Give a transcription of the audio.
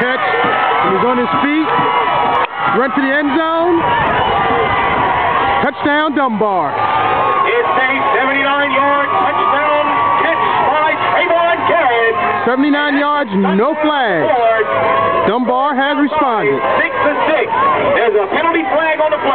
Catch! He's on his feet. Run to the end zone. Touchdown, Dunbar. It's a 79-yard touchdown catch by Travon Garrett. 79 yards, no flag. Dunbar has responded. Six to six. There's a penalty flag on the play.